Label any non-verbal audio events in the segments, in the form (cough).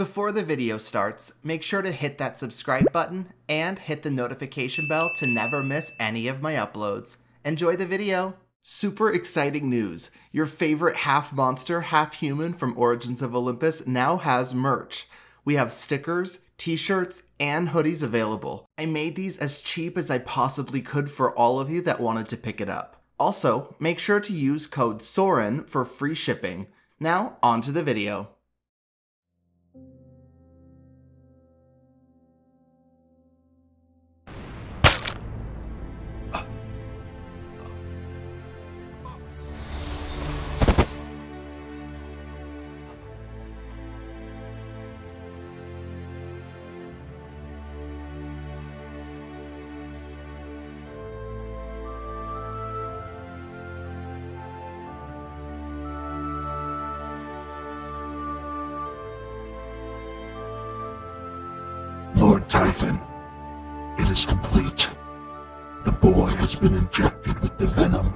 Before the video starts, make sure to hit that subscribe button and hit the notification bell to never miss any of my uploads. Enjoy the video! Super exciting news! Your favorite half monster, half human from Origins of Olympus now has merch. We have stickers, t-shirts, and hoodies available. I made these as cheap as I possibly could for all of you that wanted to pick it up. Also, make sure to use code SOREN for free shipping. Now, on to the video. Typhon, it is complete. The boy has been injected with the venom.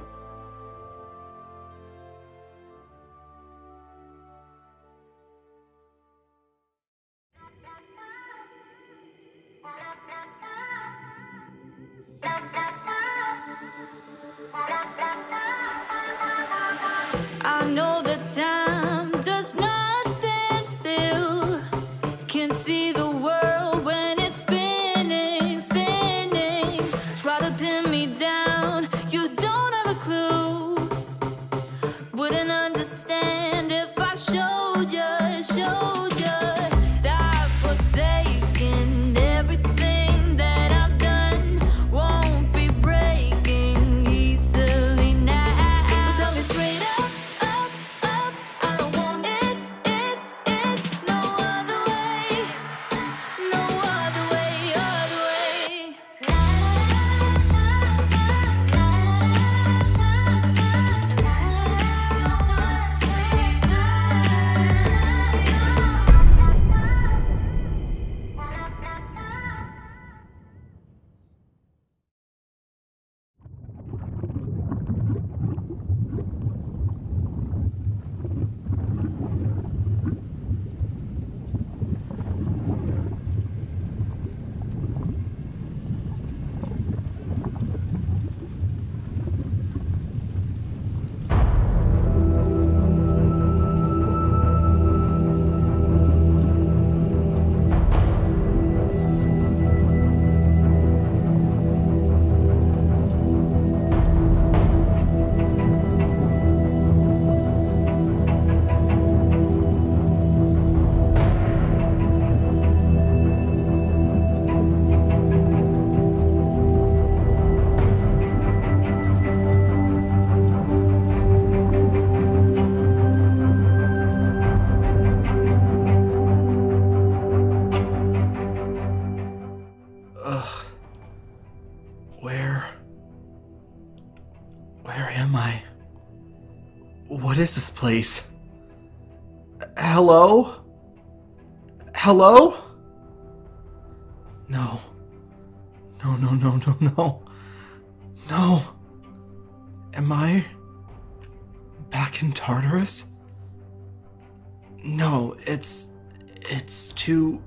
Where am I? What is this place? Hello? Hello? No. No, no, no, no, no. No. Am I back in Tartarus? No, it's. It's too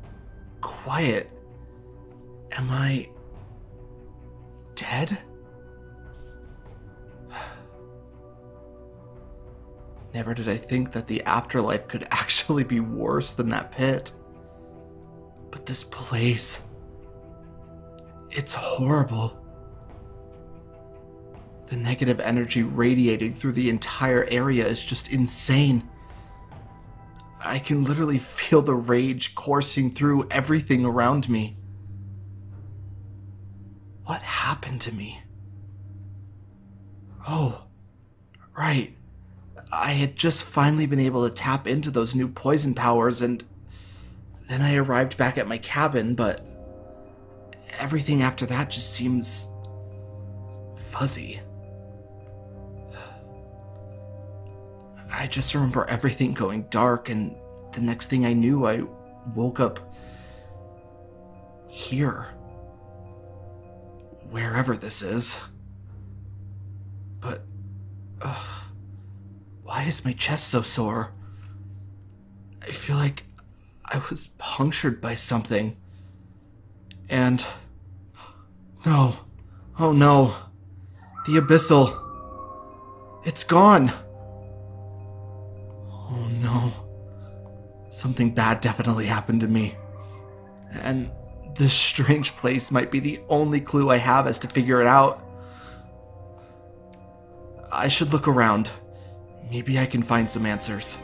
quiet. Am I dead? Never did I think that the afterlife could (laughs) actually be worse than that pit. But this place. It's horrible. The negative energy radiating through the entire area is just insane. I can literally feel the rage coursing through everything around me. What happened to me? Oh, right. I had just finally been able to tap into those new poison powers, and then I arrived back at my cabin, but everything after that just seems fuzzy. I just remember everything going dark, and the next thing I knew, I woke up here. Wherever this is. But. ugh, why is my chest so sore? I feel like I was punctured by something. And. No. Oh no. The abyssal. It's gone. Oh no. Something bad definitely happened to me. And this strange place might be the only clue I have as to figure it out. I should look around. Maybe I can find some answers.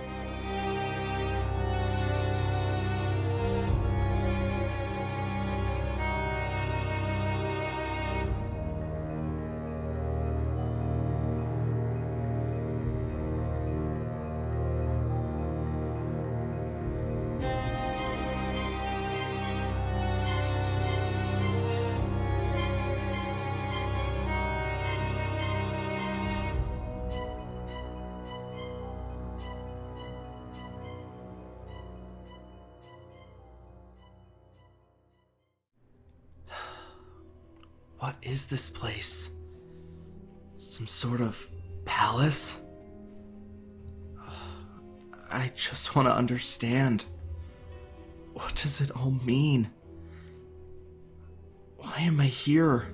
What is this place? Some sort of palace? I just want to understand. What does it all mean? Why am I here?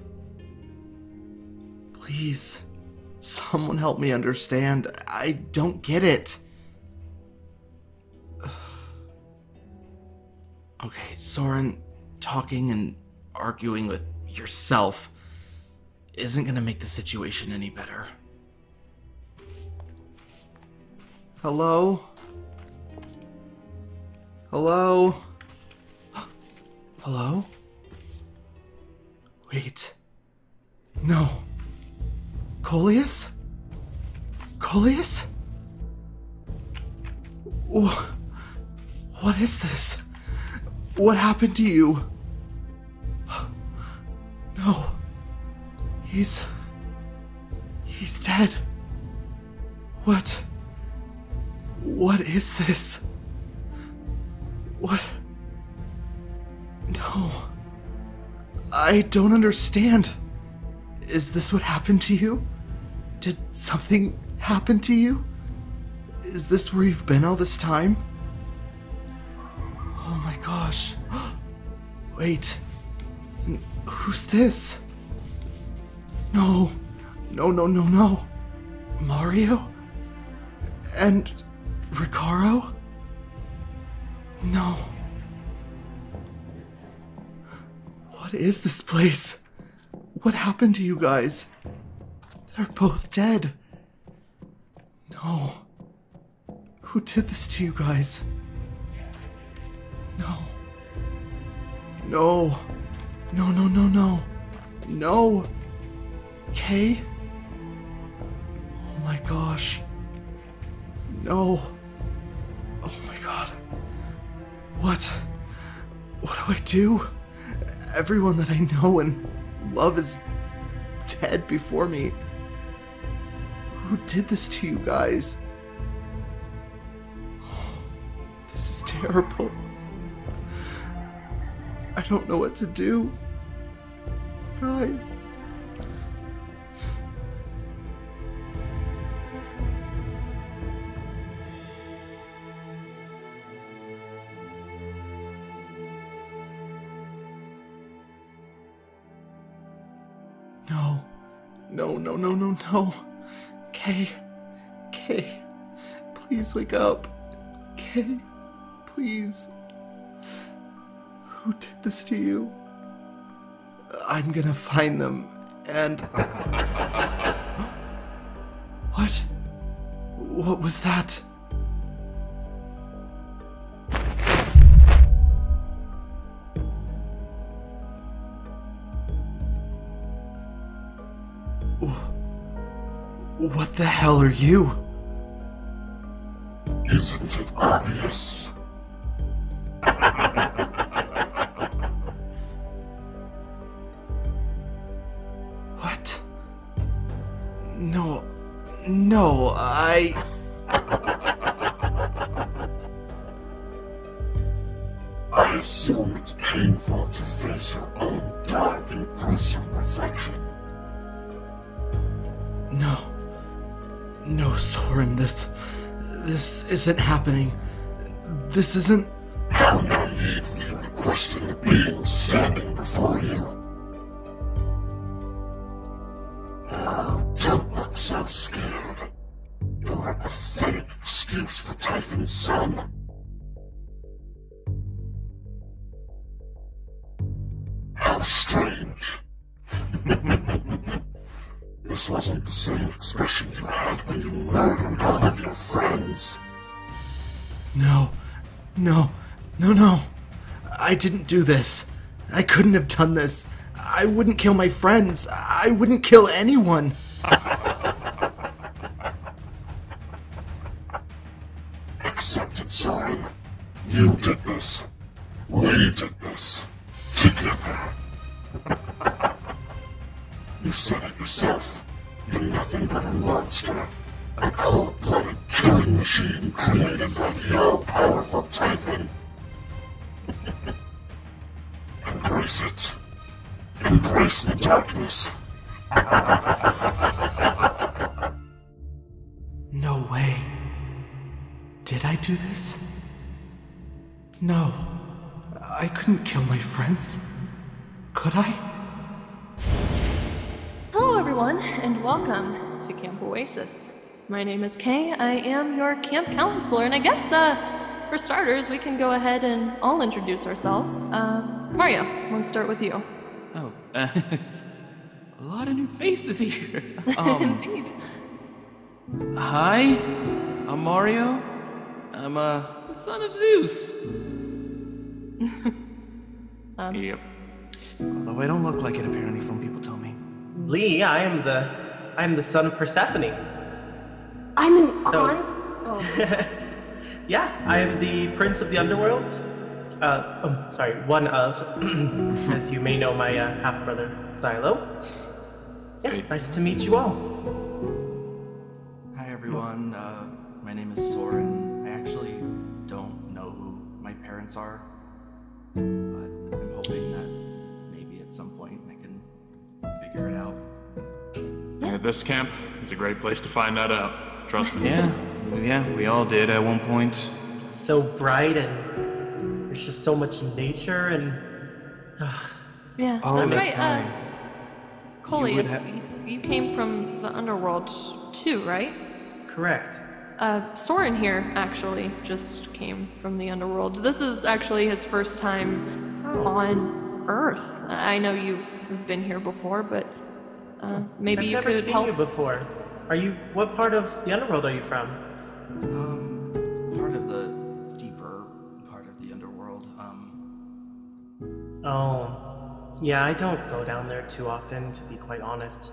Please, someone help me understand. I don't get it. Okay, Soren, talking and arguing with yourself isn't gonna make the situation any better. Hello? Hello? (gasps) Hello? Wait. No. Coleus? Coleus? What is this? What happened to you? No. He's. He's dead. What? What is this? What? No. I don't understand. Is this what happened to you? Did something happen to you? Is this where you've been all this time? Oh my gosh. (gasps) Wait. Who's this? No. No, no, no, no. Mario? And Ricarro? No. What is this place? What happened to you guys? They're both dead. No. Who did this to you guys? No. No. No, no, no, no. No. Kay? Oh my gosh. No. Oh my god. What? What do I do? Everyone that I know and love is dead before me. Who did this to you guys? This is terrible. Don't know what to do. Guys. No. No, no, no, no, no. Kay. Kay. Please wake up. Kay. Please. Who did this to you? I'm gonna find them and. (laughs) what? What was that? What the hell are you? Isn't it obvious? No, I. I assume it's painful to face your own dark and gruesome reflection. No. No, Soren, this. This isn't happening. This isn't. How naive of you to question the being standing before you. Oh, don't look so scared. For Typhon's son. How strange. (laughs) this wasn't the same expression you had when you murdered all of your friends. No, no, no, no. I didn't do this. I couldn't have done this. I wouldn't kill my friends. I wouldn't kill anyone. You did this. We did this. Together. you said it yourself. You're nothing but a monster. A cold-blooded killing machine created by the all-powerful Typhon. Embrace it. Embrace the darkness. No way. Did I do this? No. I couldn't kill my friends. Could I? Hello, everyone, and welcome to Camp Oasis. My name is Kay. I am your camp counselor, and I guess, uh, for starters, we can go ahead and all introduce ourselves. Uh, Mario, let's start with you. Oh, uh, (laughs) a lot of new faces here. (laughs) Um, Indeed. hi, I'm Mario. I'm a son of Zeus. Yep. Although I don't look like it, apparently, from people tell me. Lee, I am the I am the son of Persephone. I'm an So- aunt. (laughs) Oh, Yeah, I am the prince of the underworld. Uh, um, sorry, one of, (clears throat) as you may know, my uh, half brother Silo. Yeah, nice to meet you all. Hi everyone, uh, my name is Soren. I actually don't know who my parents are, but I'm hoping that maybe at some point I can figure it out. And At this camp, it's a great place to find that out. Trust me. Yeah, yeah, we all did at one point. It's so bright and there's just so much nature and yeah, Oh, that's that's right. Uh, Coley, You ha- you, you came from the underworld too, right? correct. Uh, Soren here actually just came from the underworld. This is actually his first time on Earth. I know you've been here before, but uh, maybe I've you never could seen help. you before. Are you? What part of the underworld are you from? Um, part of the deeper part of the underworld. Um, Oh, yeah, I don't go down there too often, to be quite honest.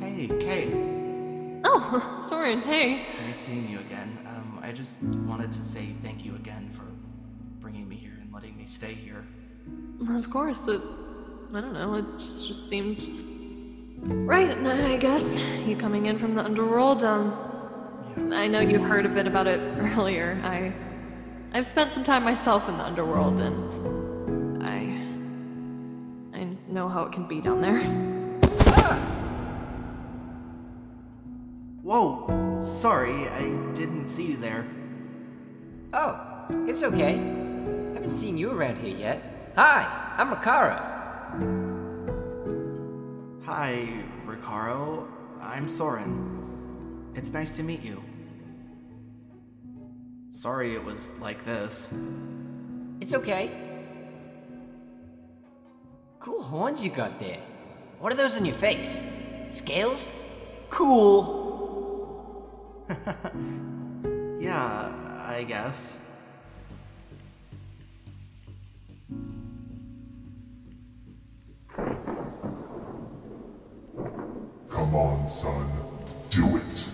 hey, Kay, Oh, (laughs) Soren, hey. nice seeing you again. Um, I just wanted to say thank you again for bringing me here and letting me stay here. Of course, it. I don't know. It just, just seemed right. I guess you coming in from the underworld. Um, I know you heard a bit about it (laughs) earlier. I, I've spent some time myself in the underworld, and I, I know how it can be down there. Whoa, sorry, I didn't see you there. Oh, it's okay. I haven't seen you around here yet. Hi, I'm Ricarro. Hi, Ricarro. I'm Soren. It's nice to meet you. Sorry it was like this. It's okay. Cool horns you got there. What are those on your face? Scales? Cool. (laughs) Yeah, I guess. Come on, son. Do it.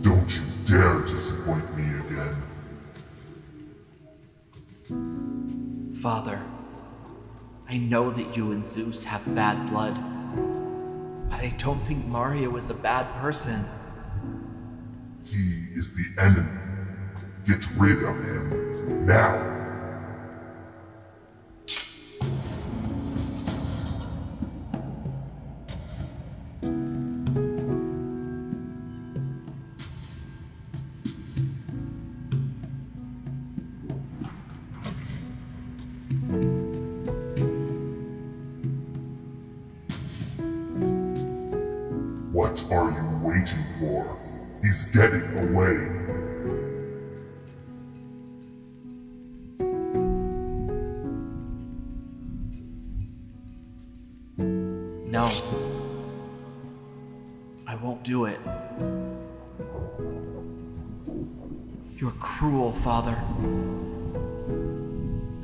Don't you dare disappoint me again. Father, I know that you and Zeus have bad blood, but I don't think Mario is a bad person is the enemy. Get rid of him now. What are you waiting for? He's getting away. No. I won't do it. You're cruel, Father.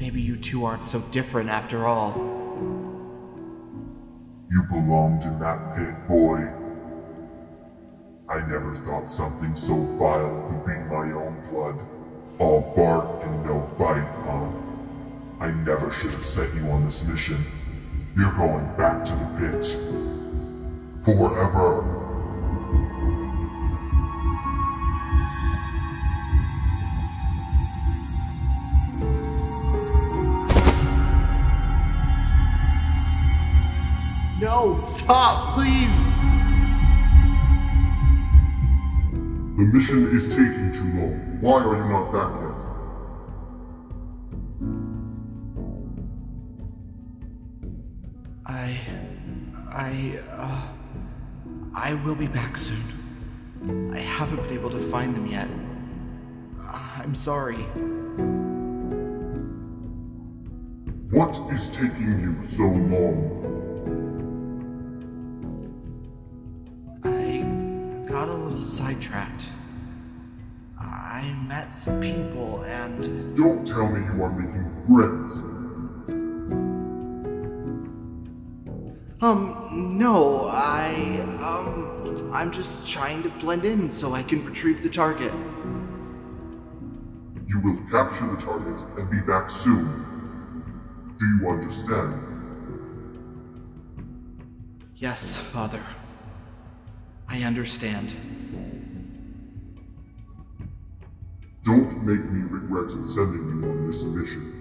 Maybe you two aren't so different after all. You belonged in that pit, boy. I never thought something so vile could be my own blood. All bark and no bite, huh? I never should have sent you on this mission. You're going back to the pit. Forever. No, stop, please! The mission is taking too long. Why are you not back yet? I. I. Uh, I will be back soon. I haven't been able to find them yet. I'm sorry. What is taking you so long? Sidetracked. I met some people and. Don't tell me you are making friends. Um, no, I. Um, I'm just trying to blend in so I can retrieve the target. You will capture the target and be back soon. Do you understand? Yes, Father. I understand. Don't make me regret sending you on this mission.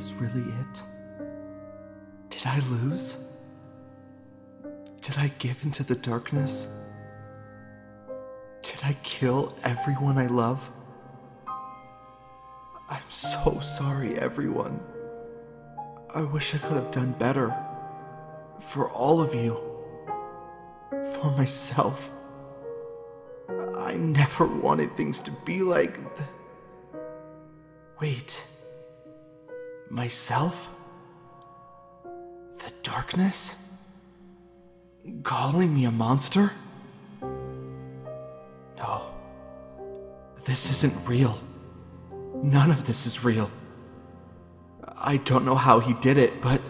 This really it? Did I lose? Did I give into the darkness? Did I kill everyone I love? I'm so sorry, everyone. I wish I could have done better. For all of you. For myself. I never wanted things to be like. th- Wait. Myself? The darkness? Calling me a monster? No. This isn't real. None of this is real. I don't know how he did it, but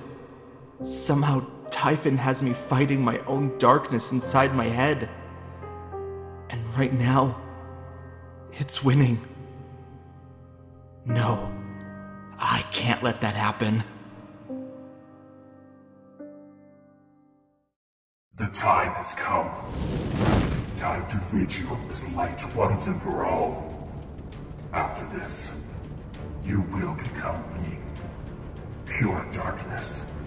somehow Typhon has me fighting my own darkness inside my head. And right now, it's winning. No. Can't let that happen. The time has come. Time to rid you of this light once and for all. After this, you will become me. Pure darkness.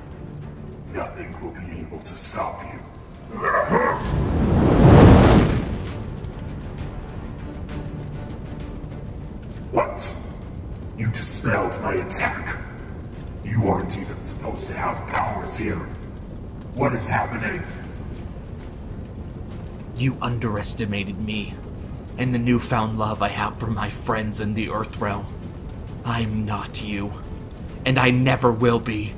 Nothing will be able to stop you. What? You dispelled my attack. You aren't even supposed to have powers here. What is happening? You underestimated me and the newfound love I have for my friends in the Earth Realm. I'm not you, and I never will be.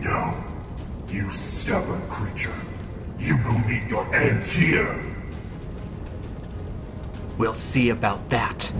No, you stubborn creature. You will meet your end here. We'll see about that.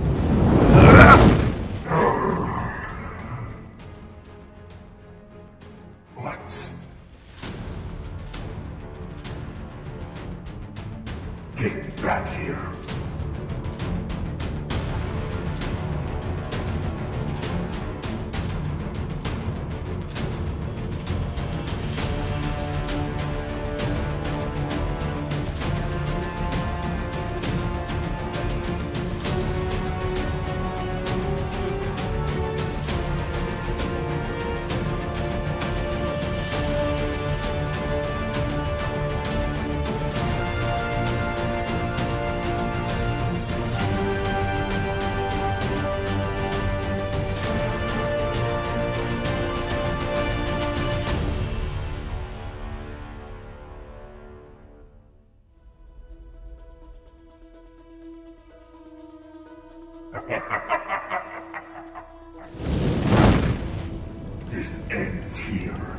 This ends here.